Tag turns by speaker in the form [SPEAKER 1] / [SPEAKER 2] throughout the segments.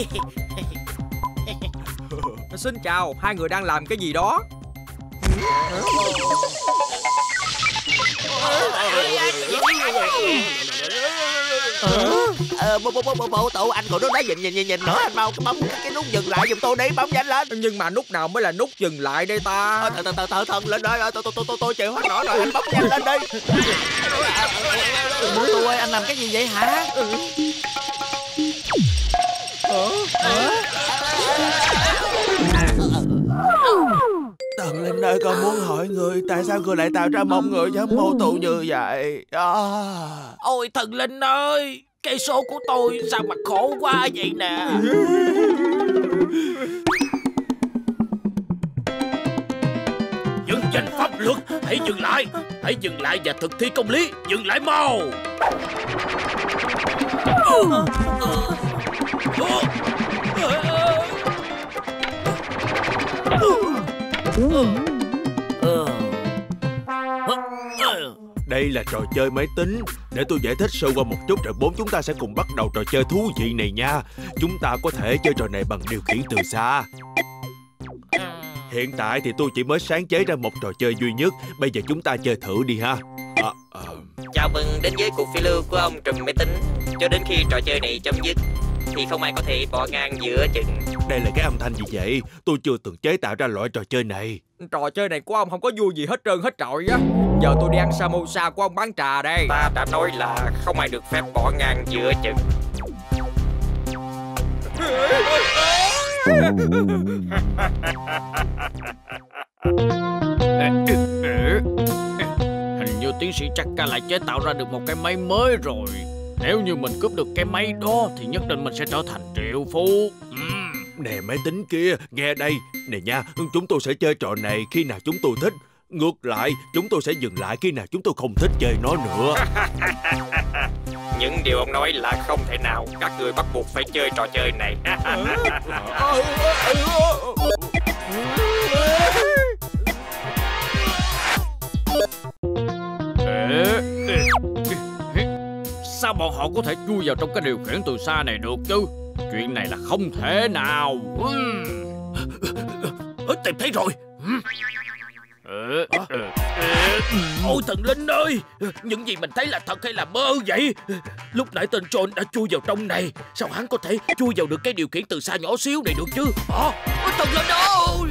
[SPEAKER 1] Xin chào, hai người đang làm cái gì đó?
[SPEAKER 2] Ờ, bộ, bộ, bộ, bộ, bộ tụ anh còn đứng đó nhìn nhìn nhìn nhìn nữa anh mau cái bấm cái nút dừng lại giùm tôi đi bấm nhanh lên
[SPEAKER 1] Nhưng mà nút nào mới là nút dừng lại đây ta?
[SPEAKER 2] Ờ, từ từ từ từ lên đây tôi tôi tôi tôi tôi chịu hết nổi rồi anh bấm nhanh lên đi
[SPEAKER 3] Bộ tụ ơi anh làm cái gì vậy hả
[SPEAKER 2] Tần Linh ơi con muốn hỏi người Tại sao người lại tạo ra một người giống mô tụ như vậy? À.
[SPEAKER 3] Ôi thần linh ơi Cây số của tôi sao mà khổ quá vậy nè?
[SPEAKER 4] Dân danh pháp luật Hãy dừng lại Hãy dừng lại và thực thi công lý Dừng lại mau
[SPEAKER 2] đây là trò chơi máy tính. Để tôi giải thích sơ qua một chút Rồi bốn chúng ta sẽ cùng bắt đầu trò chơi thú vị này nha. Chúng ta có thể chơi trò này bằng điều khiển từ xa. Hiện tại thì tôi chỉ mới sáng chế ra một trò chơi duy nhất. Bây giờ chúng ta chơi thử đi ha. À, à,
[SPEAKER 5] Chào mừng đến với cuộc phiêu lưu của ông trùm máy tính. Cho đến khi trò chơi này chấm dứt thì không ai có thể bỏ ngang giữa chừng.
[SPEAKER 2] Đây là cái âm thanh gì vậy? Tôi chưa từng chế tạo ra loại trò chơi này.
[SPEAKER 1] Trò chơi này của ông không có vui gì hết trơn hết trọi á. Giờ tôi đi ăn samosa của ông bán trà đây.
[SPEAKER 5] Ta đã nói là không ai được phép bỏ ngang giữa chừng.
[SPEAKER 3] Hình như tiến sĩ Chaka lại chế tạo ra được một cái máy mới rồi Nếu như mình cướp được cái máy đó Thì nhất định mình sẽ trở thành triệu phú. Ừm.
[SPEAKER 2] Nè máy tính kia Nghe đây. Nè nha Chúng tôi sẽ chơi trò này khi nào chúng tôi thích. Ngược lại Chúng tôi sẽ dừng lại khi nào chúng tôi không thích chơi nó nữa.
[SPEAKER 5] Những điều ông nói là không thể nào. Các người bắt buộc phải chơi trò chơi này.
[SPEAKER 3] Ê. Sao bọn họ có thể chui vào trong cái điều khiển từ xa này được chứ? Chuyện này là không thể nào. Ừm.
[SPEAKER 4] Tìm thấy rồi. Ôi thần linh ơi, Những gì mình thấy là thật hay là mơ vậy? Lúc nãy tên John đã chui vào trong này, Sao hắn có thể chui vào được cái điều khiển từ xa nhỏ xíu này được chứ? Hả? Ôi thần linh ơi!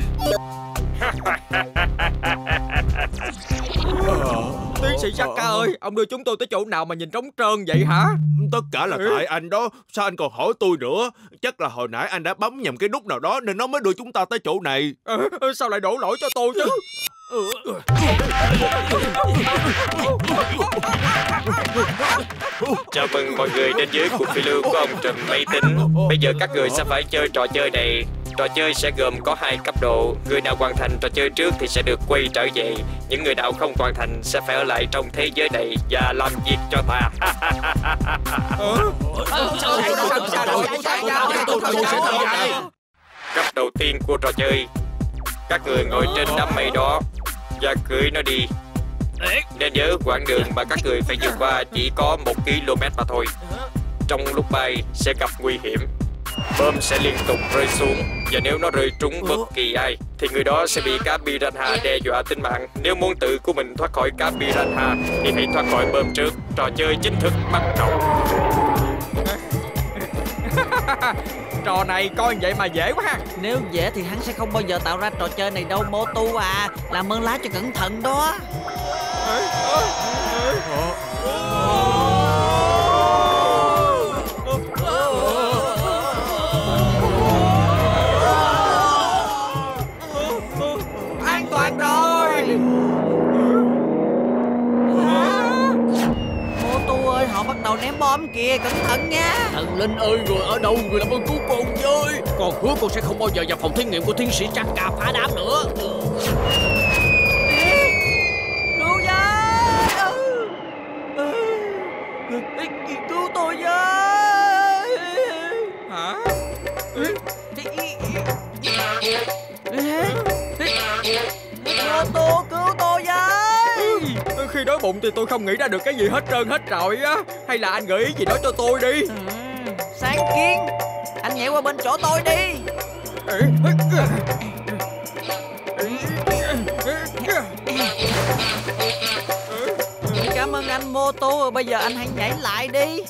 [SPEAKER 1] Tiến sĩ Chaka ơi Ông đưa chúng tôi tới chỗ nào mà nhìn trống trơn vậy hả?
[SPEAKER 2] Tất cả là tại anh đó. Sao anh còn hỏi tôi nữa? Chắc là hồi nãy anh đã bấm nhầm cái nút nào đó Nên nó mới đưa chúng ta tới chỗ này.
[SPEAKER 1] Ờ, Sao lại đổ lỗi cho tôi chứ
[SPEAKER 5] Chào mừng mọi người đến với cuộc phiêu lưu của ông trùm máy tính. Bây giờ các người sẽ phải chơi trò chơi này. Trò chơi sẽ gồm có hai cấp độ. Người nào hoàn thành trò chơi trước thì sẽ được quay trở về. Những người nào không hoàn thành sẽ phải ở lại trong thế giới này Và làm việc cho ta Cấp đầu tiên của trò chơi. Các người ngồi trên đám mây đó. Và cưỡi nó đi. Nên nhớ quãng đường mà các người phải vượt qua chỉ có một km mà thôi. Trong lúc bay sẽ gặp nguy hiểm. Bom sẽ liên tục rơi xuống Và nếu nó rơi trúng bất kỳ ai Thì người đó sẽ bị cá piranha đe dọa tính mạng. Nếu muốn tự của mình thoát khỏi cá piranha Thì hãy thoát khỏi bơm trước. Trò chơi chính thức bắt đầu
[SPEAKER 1] Trò này coi vậy mà dễ quá ha.
[SPEAKER 6] Nếu dễ thì hắn sẽ không bao giờ tạo ra trò chơi này đâu Mô Tu à. Làm ơn lá cho cẩn thận đó ném bom kìa Cẩn thận nha
[SPEAKER 3] Thần Linh ơi người ở đâu Người làm ơn cứu con với Con hứa con sẽ không bao giờ vào phòng thí nghiệm của tiến sĩ Chaka phá đám nữa
[SPEAKER 6] Cứu với Cứu tôi với
[SPEAKER 1] Hả
[SPEAKER 6] Mô Tu cứu tôi với
[SPEAKER 1] Khi đói bụng thì tôi không nghĩ ra được cái gì hết trơn hết trọi á. Hay là anh gợi ý gì đó cho tôi đi.
[SPEAKER 6] Ừ, Sáng kiến. Anh nhảy qua bên chỗ tôi đi. Cảm ơn anh mô tô Bây giờ anh hãy nhảy lại đi.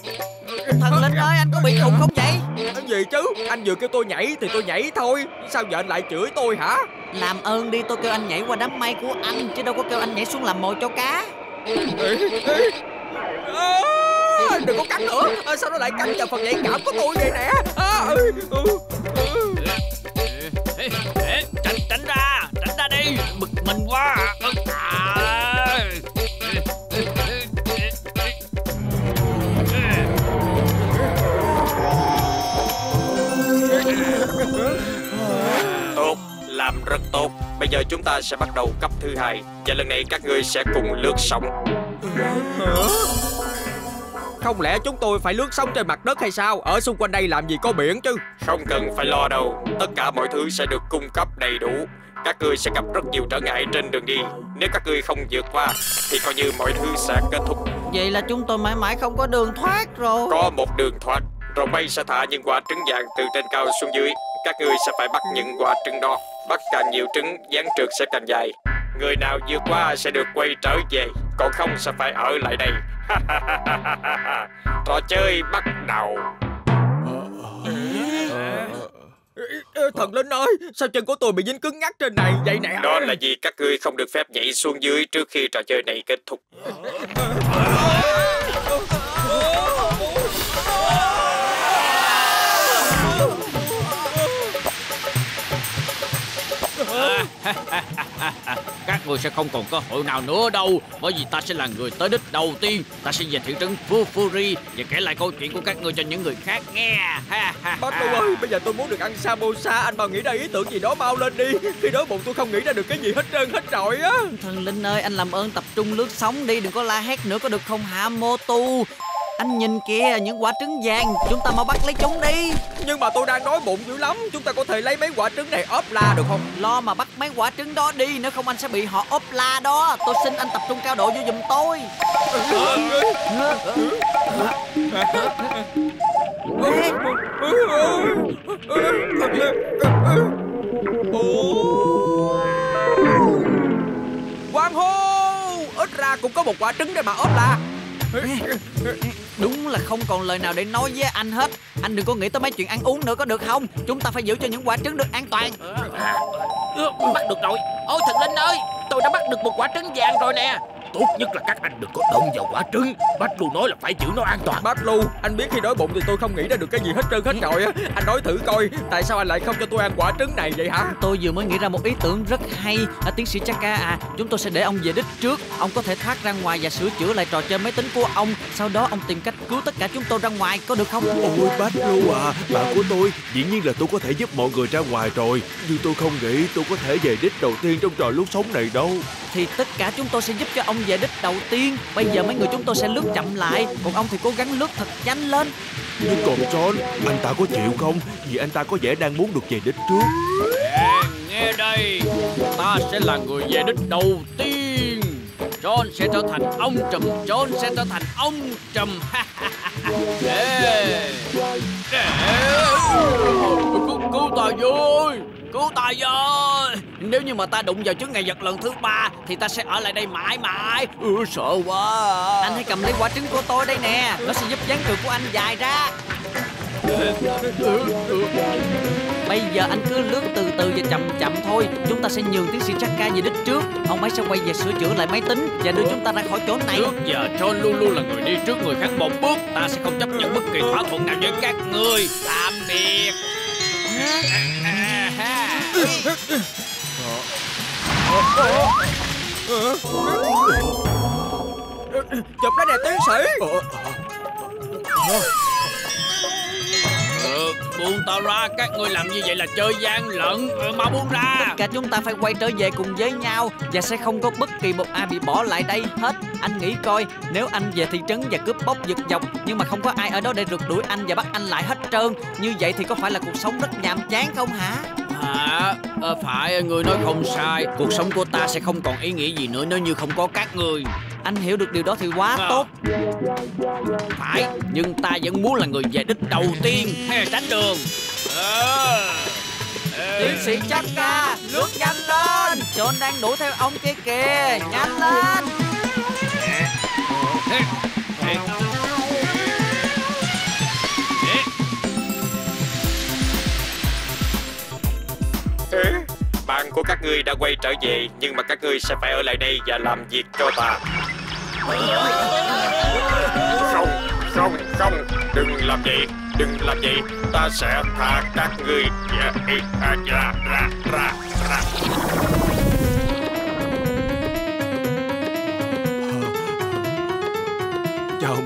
[SPEAKER 6] Thần linh ơi anh có bị khùng không vậy?
[SPEAKER 1] Cái gì chứ? Anh vừa kêu tôi nhảy thì tôi nhảy thôi. Sao giờ anh lại chửi tôi hả?
[SPEAKER 6] Làm ơn đi tôi kêu anh nhảy qua đám mây của anh Chứ đâu có kêu anh nhảy xuống làm mồi cho cá
[SPEAKER 1] à, Đừng có cắn nữa. À, Sao nó lại cắn vào phần nhạy cảm của tôi vậy nè? À, ừ, ừ, ừ.
[SPEAKER 7] Ê, ê, tránh tránh ra tránh ra đi. Bực mình quá à.
[SPEAKER 5] Giờ chúng ta sẽ bắt đầu cấp thứ hai Và lần này các ngươi sẽ cùng lướt sóng.
[SPEAKER 1] Không lẽ chúng tôi phải lướt sóng trên mặt đất hay sao? Ở xung quanh đây làm gì có biển chứ?
[SPEAKER 5] Không cần phải lo đâu Tất cả mọi thứ sẽ được cung cấp đầy đủ. Các ngươi sẽ gặp rất nhiều trở ngại trên đường đi. Nếu các ngươi không vượt qua Thì coi như mọi thứ sẽ kết thúc.
[SPEAKER 6] Vậy là chúng tôi mãi mãi không có đường thoát rồi.
[SPEAKER 5] Có một đường thoát Rồi bay sẽ thả những quả trứng vàng từ trên cao xuống dưới. Các ngươi sẽ phải bắt những quả trứng đó Bắt càng nhiều trứng, gián trượt sẽ càng dài. Người nào vượt qua sẽ được quay trở về Còn không sẽ phải ở lại đây. Trò chơi bắt đầu.
[SPEAKER 1] Thần linh ơi Sao chân của tôi bị dính cứng ngắc trên này vậy nè?
[SPEAKER 5] Đó là vì các ngươi không được phép nhảy xuống dưới trước khi trò chơi này kết thúc
[SPEAKER 7] các người sẽ không còn cơ hội nào nữa đâu bởi vì ta sẽ là người tới đích đầu tiên. Ta sẽ về thị trấn Fufuri và kể lại câu chuyện của các ngươi cho những người khác nghe.
[SPEAKER 1] Bác. Lưu ơi Bây giờ tôi muốn được ăn samosa. Anh mau nghĩ ra ý tưởng gì đó mau lên đi. Khi đói bụng tôi không nghĩ ra được cái gì hết trơn hết trọi á.
[SPEAKER 6] Thần linh ơi anh làm ơn tập trung lướt sóng đi Đừng có la hét nữa có được không hả mô tu Anh nhìn kìa những quả trứng vàng Chúng ta mau bắt lấy chúng đi.
[SPEAKER 1] Nhưng mà tôi đang đói bụng dữ lắm Chúng ta có thể lấy mấy quả trứng này ốp la được không?
[SPEAKER 6] Lo mà bắt mấy quả trứng đó đi Nếu không anh sẽ bị họ ốp la đó. Tôi xin anh tập trung cao độ vô giùm tôi.
[SPEAKER 1] Quang hô! Ít ra cũng có một quả trứng để mà ốp la
[SPEAKER 6] Đúng là không còn lời nào để nói với anh hết. Anh đừng có nghĩ tới mấy chuyện ăn uống nữa có được không? Chúng ta phải giữ cho những quả trứng được an toàn.
[SPEAKER 4] Ờ, Bắt được rồi. Ôi thần linh ơi Tôi đã bắt được một quả trứng vàng rồi nè Tốt nhất là các anh đừng có động vào quả trứng. Bách luôn nói là phải giữ nó an toàn.
[SPEAKER 1] Bác Lu Anh biết khi đói bụng thì tôi không nghĩ ra được cái gì hết trơn hết trọi á. Anh nói thử coi Tại sao anh lại không cho tôi ăn quả trứng này vậy hả?
[SPEAKER 6] Tôi vừa mới nghĩ ra một ý tưởng rất hay. À, Tiến sĩ Chaka à Chúng tôi sẽ để ông về đích trước. Ông có thể thoát ra ngoài và sửa chữa lại trò chơi máy tính của ông. Sau đó ông tìm cách cứu tất cả chúng tôi ra ngoài Có được không?
[SPEAKER 2] Ôi bác Lưu à Bạn của tôi Dĩ nhiên là tôi có thể giúp mọi người ra ngoài rồi. Nhưng tôi không nghĩ tôi có thể về đích đầu tiên trong trò lướt sóng này đâu
[SPEAKER 6] Thì tất cả chúng tôi sẽ giúp cho ông về đích đầu tiên. Bây giờ mấy người chúng tôi sẽ lướt chậm lại. Còn ông thì cố gắng lướt thật nhanh lên.
[SPEAKER 2] Nhưng còn John Anh ta có chịu không? Vì anh ta có vẻ đang muốn được về đích trước.
[SPEAKER 7] Nghe đây. Ta sẽ là người về đích đầu tiên. John sẽ trở thành ông trùm. John sẽ trở thành ông trùm. Ê, ê, cứu, cứu ta với cứu ta với nếu như mà ta đụng vào chướng ngại vật lần thứ ba thì ta sẽ ở lại đây mãi mãi. Ừ, sợ quá.
[SPEAKER 6] Anh hãy cầm lấy quả trứng của tôi đây nè. Nó sẽ giúp dáng người của anh dài ra. Bây giờ anh cứ lướt từ từ và chậm chậm thôi. Chúng ta sẽ nhường tiến sĩ Chaka về đích trước. Ông ấy sẽ quay về sửa chữa lại máy tính Và đưa chúng ta ra khỏi chỗ này.
[SPEAKER 7] Trước giờ John luôn luôn là người đi trước người khác một bước. Ta sẽ không chấp nhận bất kỳ thỏa thuận nào với các ngươi. Tạm biệt
[SPEAKER 1] Chụp lấy nè tiến sĩ.
[SPEAKER 7] Ừ, Buông tao ra Các ngươi làm như vậy là chơi gian lận. Ừ, Mau buông ra.
[SPEAKER 6] Tất cả chúng ta phải quay trở về cùng với nhau Và sẽ không có bất kỳ một ai bị bỏ lại đây hết. Anh nghĩ coi Nếu anh về thị trấn và cướp bóc giật dọc Nhưng mà không có ai ở đó để rượt đuổi anh và bắt anh lại hết trơn Như vậy thì có phải là cuộc sống rất nhàm chán không hả
[SPEAKER 7] Hả? Ờ, Phải người nói không sai. Cuộc sống của ta sẽ không còn ý nghĩa gì nữa Nếu như không có các người.
[SPEAKER 6] Anh hiểu được điều đó thì quá
[SPEAKER 7] Ờ.
[SPEAKER 6] tốt.
[SPEAKER 7] Phải Nhưng ta vẫn muốn là người về đích đầu tiên. Hay là tránh đường?
[SPEAKER 6] Tiến sĩ Chaka Lướt nhanh lên. John đang đuổi theo ông kia kìa Nhanh lên
[SPEAKER 5] bạn của các ngươi đã quay trở về, nhưng mà các ngươi sẽ phải ở lại đây và làm việc cho ta không không không. Đừng làm vậy, đừng làm vậy. Ta sẽ thả các ngươi. Ra ra ra
[SPEAKER 2] ra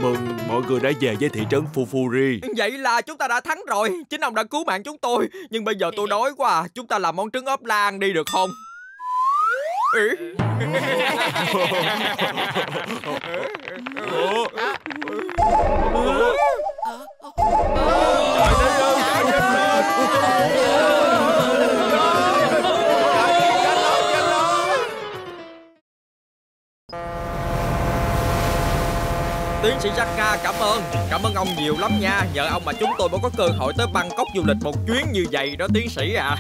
[SPEAKER 2] mừng mọi người đã về với thị trấn Fufuri.
[SPEAKER 1] Vậy là chúng ta đã thắng rồi. Chính ông đã cứu mạng chúng tôi. Nhưng bây giờ tôi đói quá à. Chúng ta làm món trứng ốp lan đi được không? Ý? Tiến sĩ Jacka, cảm ơn. Cảm ơn ông nhiều lắm nha. Nhờ ông mà chúng tôi mới có cơ hội tới Bangkok du lịch một chuyến như vậy đó, tiến sĩ à.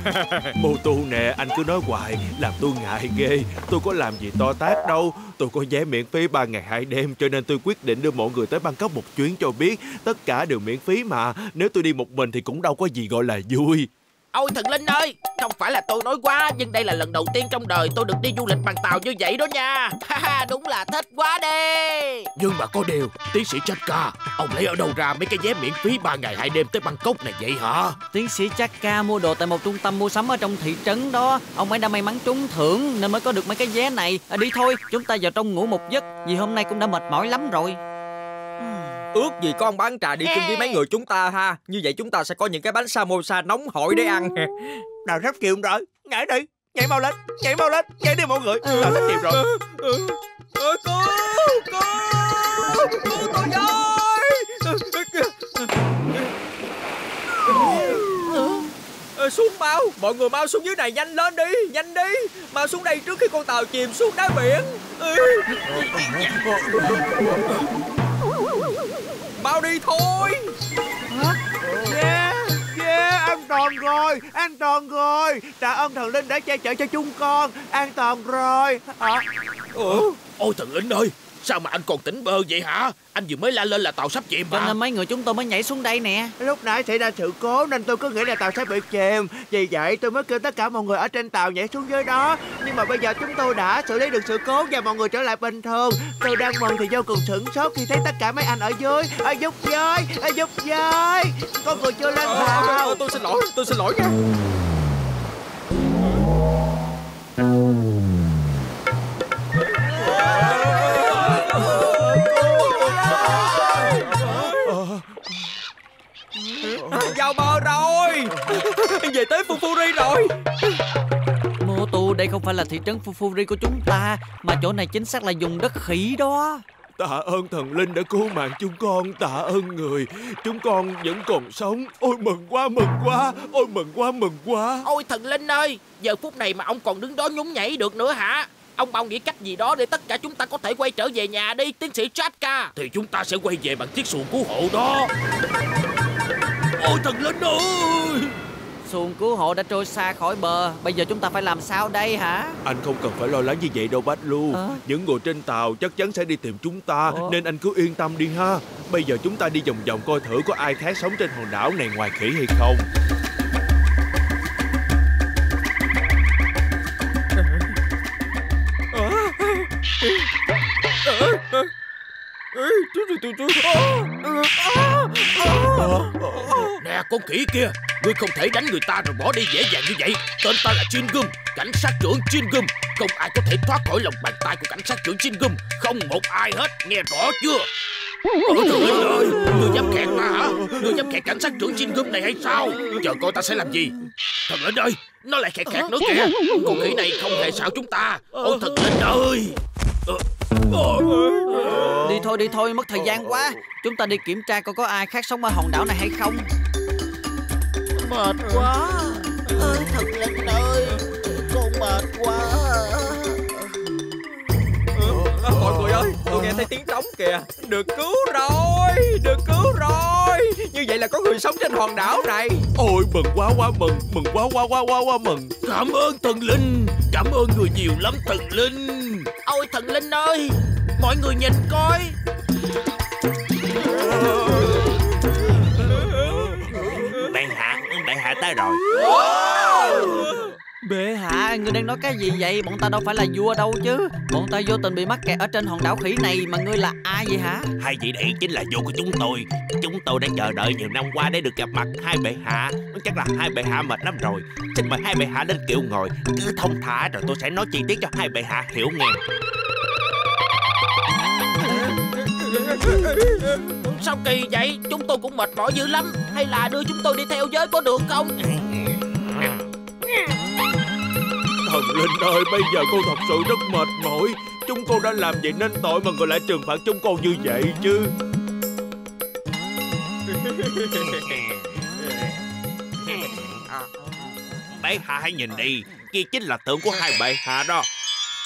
[SPEAKER 2] Mô tu nè, anh cứ nói hoài, Làm tôi ngại ghê. Tôi có làm gì to tát đâu. Tôi có vé miễn phí 3 ngày 2 đêm, Cho nên tôi quyết định đưa mọi người tới Bangkok một chuyến cho biết. Tất cả đều miễn phí mà. Nếu tôi đi một mình thì cũng đâu có gì gọi là vui.
[SPEAKER 4] Ôi thần Linh ơi Không phải là tôi nói quá Nhưng đây là lần đầu tiên trong đời tôi được đi du lịch bằng tàu như vậy đó nha. Ha ha, Đúng là thích quá đi Nhưng mà có điều Tiến sĩ Chaka Ông lấy ở đâu ra mấy cái vé miễn phí 3 ngày 2 đêm tới Bangkok này vậy hả?
[SPEAKER 6] Tiến sĩ Chaka mua đồ tại một trung tâm mua sắm ở trong thị trấn đó. Ông ấy đã may mắn trúng thưởng Nên mới có được mấy cái vé này. À, Đi thôi chúng ta vào trong ngủ một giấc Vì hôm nay cũng đã mệt mỏi lắm rồi
[SPEAKER 1] Ước gì con bán trà đi chung với mấy người chúng ta ha Như vậy chúng ta sẽ có những cái bánh samosa nóng hổi để ăn
[SPEAKER 2] Nào sắp chịu rồi Nhảy đi Nhảy mau lên Nhảy mau lên Nhảy đi mọi người Nào sắp chịu rồi
[SPEAKER 1] Ơ, Cứu Cứu Cứu tôi Ờ, Xuống mau Mọi người mau xuống dưới này nhanh lên đi Nhanh đi Mau xuống đây trước khi con tàu chìm xuống đáy biển Ừ. Mau đi thôi.
[SPEAKER 2] Yeah Yeah An toàn rồi An toàn rồi. Tạ ơn thần linh đã che chở cho chúng con An toàn rồi. À,
[SPEAKER 1] Ủa?
[SPEAKER 4] Ôi thần Linh ơi Sao mà anh còn tỉnh bơ vậy hả? Anh vừa mới la lên là tàu sắp chìm
[SPEAKER 6] Cho
[SPEAKER 4] mà.
[SPEAKER 6] nên mấy người chúng tôi mới nhảy xuống đây nè.
[SPEAKER 2] Lúc nãy xảy ra sự cố nên tôi cứ nghĩ là tàu sẽ bị chìm. Vì vậy tôi mới kêu tất cả mọi người ở trên tàu nhảy xuống dưới đó. Nhưng mà bây giờ chúng tôi đã xử lý được sự cố và mọi người trở lại bình thường. Tôi đang mừng thì vô cùng sửng sốt khi thấy tất cả mấy anh ở dưới. Ở giúp với ở giúp với. Có người chưa lên
[SPEAKER 1] Ờ,
[SPEAKER 2] tàu
[SPEAKER 1] ờ, Tôi xin lỗi Tôi xin lỗi nha Vào bờ rồi. Về tới Fufuri rồi.
[SPEAKER 6] Mô tu đây không phải là thị trấn Fufuri của chúng ta Mà chỗ này chính xác là dùng đất khỉ đó.
[SPEAKER 2] Tạ ơn thần linh đã cứu mạng chúng con Tạ ơn người. Chúng con vẫn còn sống. Ôi mừng quá mừng quá. Ôi mừng quá mừng quá.
[SPEAKER 4] Ôi thần Linh ơi Giờ phút này mà ông còn đứng đó nhún nhảy được nữa hả? Ông bao nghĩ cách gì đó để tất cả chúng ta có thể quay trở về nhà đi Tiến sĩ Chaka Thì chúng ta sẽ quay về bằng chiếc xuồng cứu hộ đó Ôi thần Linh ơi!
[SPEAKER 6] Xuồng cứu hộ đã trôi xa khỏi bờ. Bây giờ chúng ta phải làm sao đây hả?
[SPEAKER 2] Anh không cần phải lo lắng như vậy đâu Bách Lu
[SPEAKER 6] Ờ?
[SPEAKER 2] Những người trên tàu chắc chắn sẽ đi tìm chúng ta
[SPEAKER 6] Ủa?
[SPEAKER 2] Nên anh cứ yên tâm đi ha. Bây giờ chúng ta đi vòng vòng coi thử có ai khác sống trên hòn đảo này ngoài khỉ hay không Ờ.
[SPEAKER 4] Nè con khỉ kia Ngươi không thể đánh người ta rồi bỏ đi dễ dàng như vậy. Tên ta là Jin Gum Cảnh sát trưởng Jin Gum. Không ai có thể thoát khỏi lòng bàn tay của cảnh sát trưởng Jin Gum. Không một ai hết Nghe rõ chưa? Ôi trời ơi Ngươi dám kẹt ta hả? Ngươi dám kẹt cảnh sát trưởng Jin Gum này hay sao? Chờ coi ta sẽ làm gì. Thần lên ơi Nó lại kẹt kẹt nữa kìa. Con khỉ này không hề sao chúng ta. Ôi thần lên ơi. Ờ, ờ.
[SPEAKER 6] Đi thôi đi thôi mất thời gian quá. Chúng ta đi kiểm tra coi có ai khác sống ở hòn đảo này hay không.
[SPEAKER 4] Mệt quá. Ơi, Thần linh ơi Con mệt quá.
[SPEAKER 1] À, Mọi người ơi Tôi nghe thấy tiếng trống kìa. Được cứu rồi Được cứu rồi. Như Như vậy là có người sống trên hòn đảo này.
[SPEAKER 4] Ôi mừng quá quá mừng Mừng quá quá quá quá quá mừng. Cảm ơn thần linh. Cảm ơn người nhiều lắm thần linh. Ôi thần linh ơi Mọi người nhìn coi.
[SPEAKER 3] Bệ hạ Bệ hạ tới rồi.
[SPEAKER 6] Bệ hạ, ngươi đang nói cái gì vậy? Bọn ta đâu phải là vua đâu chứ. Bọn ta vô tình bị mắc kẹt ở trên hòn đảo khỉ này Mà ngươi là ai vậy hả?
[SPEAKER 3] Hai vị đây chính là vua của chúng tôi. Chúng tôi đã chờ đợi nhiều năm qua để được gặp mặt hai bệ hạ. Chắc là hai bệ hạ mệt lắm rồi. Xin mời hai bệ hạ lên kiệu ngồi. Cứ thông thả rồi tôi sẽ nói chi tiết cho hai bệ hạ hiểu nghe
[SPEAKER 4] Sao kỳ vậy? Chúng tôi cũng mệt mỏi dữ lắm. Hay là đưa chúng tôi đi theo giới có được không?
[SPEAKER 8] Thần linh ơi bây giờ con thật sự rất mệt mỏi. Chúng con đã làm vậy nên tội mà người lại trừng phạt chúng con như vậy chứ.
[SPEAKER 3] Bệ hạ hãy nhìn đi. Kia chính là tượng của hai bệ hạ đó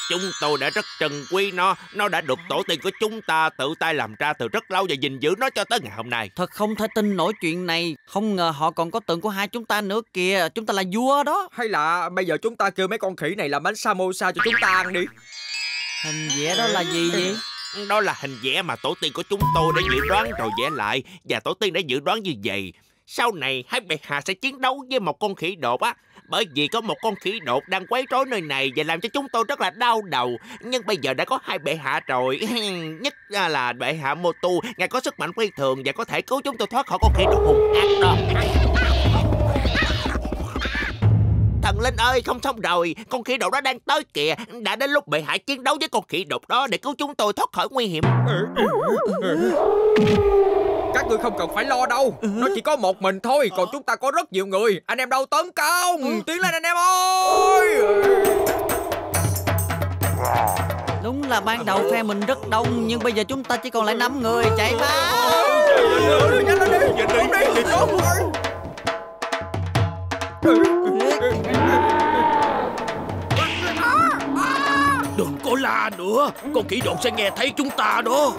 [SPEAKER 3] Chúng tôi đã rất trân quý nó. Nó đã được tổ tiên của chúng ta tự tay làm ra từ rất lâu Và gìn giữ nó cho tới ngày hôm nay.
[SPEAKER 6] Thật không thể tin nổi chuyện này. Không ngờ họ còn có tượng của hai chúng ta nữa kìa. Chúng ta là vua đó.
[SPEAKER 1] Hay là bây giờ chúng ta kêu mấy con khỉ này làm bánh samosa cho chúng ta ăn đi?
[SPEAKER 6] Hình vẽ đó là gì vậy?
[SPEAKER 3] Đó là hình vẽ mà tổ tiên của chúng tôi đã dự đoán rồi vẽ lại. Và tổ tiên đã dự đoán như vậy. Sau này hai bệ hạ sẽ chiến đấu với một con khỉ đột á bởi vì có một con khỉ đột đang quấy rối nơi này và làm cho chúng tôi rất là đau đầu. Nhưng bây giờ đã có hai bệ hạ rồi. Nhất là bệ hạ Mô Tu, ngài có sức mạnh phi thường và có thể cứu chúng tôi thoát khỏi con khỉ đột hùng ác đó. Thần linh ơi, không xong rồi, con khỉ đột đó đang tới kìa. Đã đến lúc bệ hạ chiến đấu với con khỉ đột đó để cứu chúng tôi thoát khỏi nguy hiểm.
[SPEAKER 1] Các ngươi không cần phải lo đâu. Nó chỉ có một mình thôi Còn chúng ta có rất nhiều người. Anh em đâu tấn công Tiến lên anh em ơi.
[SPEAKER 6] Đúng là ban đầu phe mình rất đông Nhưng bây giờ chúng ta chỉ còn lại 5 người Chạy mau.
[SPEAKER 1] Nhanh lên đi Nhanh đi thì tốt rồi
[SPEAKER 4] Đừng có la nữa Con khỉ đột sẽ nghe thấy chúng ta đó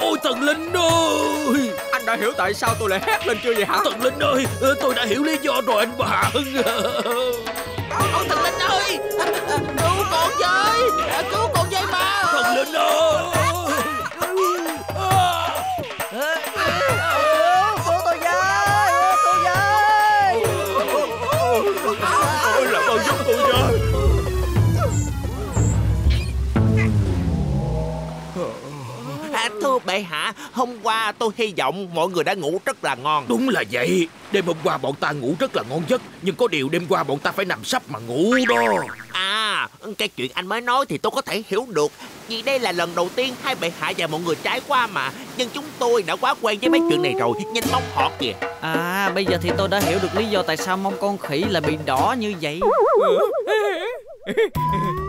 [SPEAKER 4] Ôi thần linh ơi!
[SPEAKER 1] Anh đã hiểu tại sao tôi lại hét lên chưa vậy hả?
[SPEAKER 4] Thần linh ơi Tôi đã hiểu lý do rồi anh bạn
[SPEAKER 3] Ôi thần linh ơi, cứu con với, cứu con với mà.
[SPEAKER 4] Thần linh ơi
[SPEAKER 3] bệ hạ, hôm qua tôi hy vọng mọi người đã ngủ rất là ngon.
[SPEAKER 4] Đúng là vậy Đêm hôm qua bọn ta ngủ rất là ngon giấc Nhưng có điều đêm qua bọn ta phải nằm sắp mà ngủ đó
[SPEAKER 3] À, cái chuyện anh mới nói thì tôi có thể hiểu được. Vì đây là lần đầu tiên hai bệ hạ và mọi người trải qua mà. Nhưng chúng tôi đã quá quen với mấy chuyện này rồi. Nhìn mong họ kìa.
[SPEAKER 6] À bây giờ thì tôi đã hiểu được lý do tại sao mông con khỉ lại bị đỏ như vậy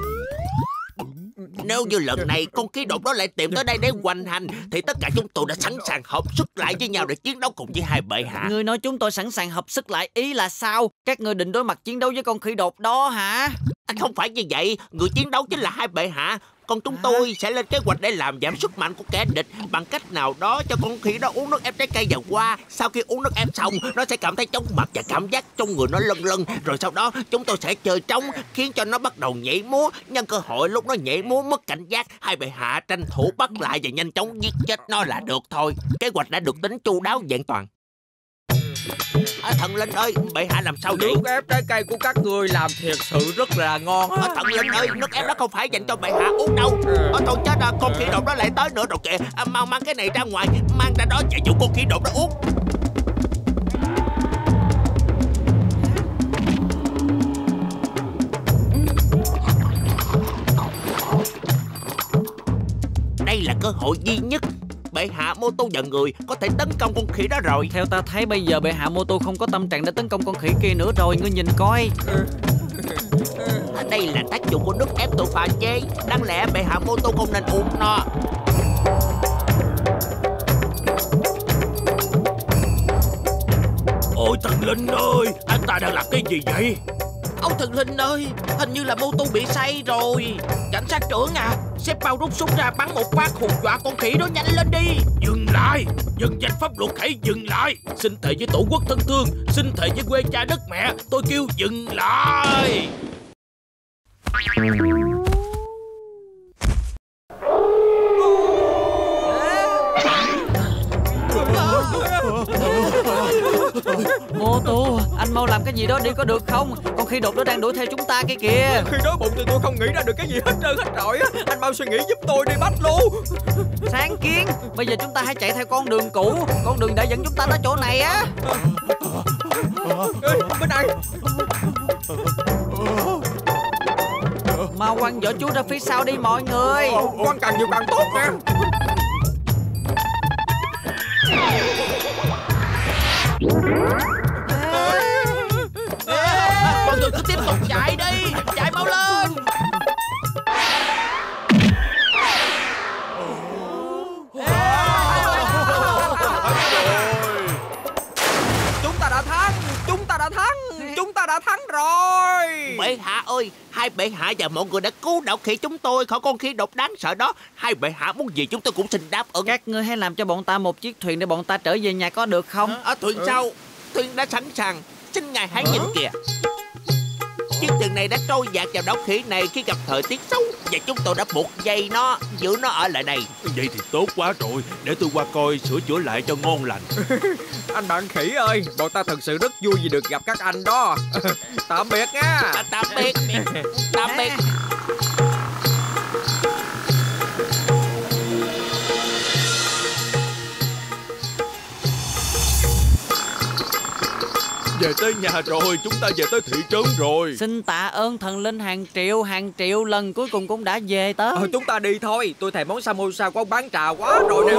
[SPEAKER 3] Nếu như lần này con khí đột đó lại tìm tới đây để hoành hành Thì tất cả chúng tôi đã sẵn sàng hợp sức lại với nhau để chiến đấu cùng với hai bệ hạ.
[SPEAKER 6] Ngươi nói chúng tôi sẵn sàng hợp sức lại Ý là sao? Các ngươi định đối mặt chiến đấu với con khỉ đột đó hả?
[SPEAKER 3] Không phải như vậy Người chiến đấu chính là hai bệ hạ Còn chúng tôi sẽ lên kế hoạch để làm giảm sức mạnh của kẻ địch Bằng cách nào đó cho con khỉ đó uống nước ép trái cây và qua. Sau khi uống nước ép xong Nó sẽ cảm thấy chóng mặt và cảm giác trong người nó lân lân Rồi sau đó chúng tôi sẽ chơi trống Khiến cho nó bắt đầu nhảy múa. Nhân cơ hội lúc nó nhảy múa mất cảnh giác Hai bệ hạ tranh thủ bắt lại và nhanh chóng giết chết nó là được thôi. Kế hoạch đã được tính chu đáo vẹn toàn à, Thần linh ơi bệ hạ làm sao vậy?
[SPEAKER 1] Nước ép trái cây của các ngươi làm thiệt sự rất là ngon
[SPEAKER 3] Ờ, thần linh ơi, nước ép đó không phải dành cho bệ hạ uống đâu. Ờ, thôi chết à, con khỉ đột đó lại tới nữa rồi kìa. À, Mau mang cái này ra ngoài, mang ra đó chạy dụ con khỉ đột đó uống. Đây là cơ hội duy nhất Bệ hạ mô tô giận người có thể tấn công con khỉ đó rồi.
[SPEAKER 6] Theo ta thấy bây giờ bệ hạ mô tô không có tâm trạng để tấn công con khỉ kia nữa rồi Ngươi nhìn coi.
[SPEAKER 3] Đây là tác dụng của nước ép tôi pha chế Đáng lẽ bệ hạ mô tô không nên uống nó.
[SPEAKER 4] Ôi thần linh ơi Anh ta đang làm cái gì vậy Ông thần linh ơi, Hình như là mô tô bị say rồi. Cảnh sát trưởng à Xếp bao rút súng ra bắn một phát hù dọa con khỉ đó nhanh lên đi. Dừng lại dừng danh pháp luật hãy dừng lại. Xin thề với tổ quốc thân thương, Xin thề với quê cha đất mẹ, Tôi kêu dừng lại.
[SPEAKER 6] Mau làm cái gì đó đi có được không? Con khi đột nó đang đuổi theo chúng ta kia kìa.
[SPEAKER 1] Khi đói bụng thì tôi không nghĩ ra được cái gì hết trơn hết trọi á Anh mau suy nghĩ giúp tôi đi bắt luôn
[SPEAKER 6] Sáng kiến. Bây giờ chúng ta hãy chạy theo con đường cũ. Con đường đã dẫn chúng ta tới chỗ này á.
[SPEAKER 1] Ê, Bên này.
[SPEAKER 6] Mau quăng vỏ chú ra phía sau đi mọi người.
[SPEAKER 1] Quan càng nhiều càng tốt nha.
[SPEAKER 4] Mọi tục chạy đi Chạy mau lên.
[SPEAKER 1] Chúng ta đã thắng Chúng ta đã thắng Chúng ta đã thắng rồi.
[SPEAKER 3] Bệ hạ ơi Hai bệ hạ và mọi người đã cứu đậu khỉ chúng tôi Khỏi con khỉ độc đáng sợ đó. Hai bệ hạ muốn gì chúng tôi cũng xin đáp ứng.
[SPEAKER 6] Các ngươi hãy làm cho bọn ta một chiếc thuyền Để bọn ta trở về nhà có được không?
[SPEAKER 3] Ở thuyền sau Thuyền đã sẵn sàng. Xin ngài hãy nhìn kìa Chiếc thuyền này đã trôi dạt vào đảo khỉ này khi gặp thời tiết xấu Và chúng tôi đã buộc dây nó Giữ nó ở lại đây.
[SPEAKER 2] Vậy thì tốt quá rồi Để tôi qua coi sửa chữa lại cho ngon lành.
[SPEAKER 1] Anh bạn khỉ ơi Bọn ta thật sự rất vui vì được gặp các anh đó. Tạm biệt nha.
[SPEAKER 3] À, Tạm biệt. Tạm biệt
[SPEAKER 2] Về tới nhà rồi Chúng ta về tới thị trấn rồi.
[SPEAKER 6] Xin tạ ơn thần linh hàng triệu Hàng triệu lần cuối cùng cũng đã về tới.
[SPEAKER 1] Ờ, Chúng ta đi thôi. Tôi thèm món samosa quán bán trà quá rồi nè.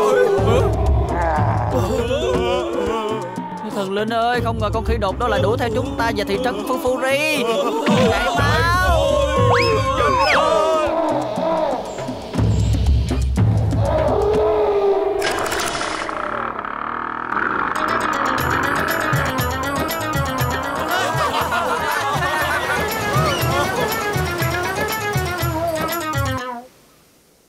[SPEAKER 6] Thần linh ơi Không ngờ con khỉ đột đó lại đuổi theo chúng ta Về thị trấn Phu Phu Ri. Chạy mau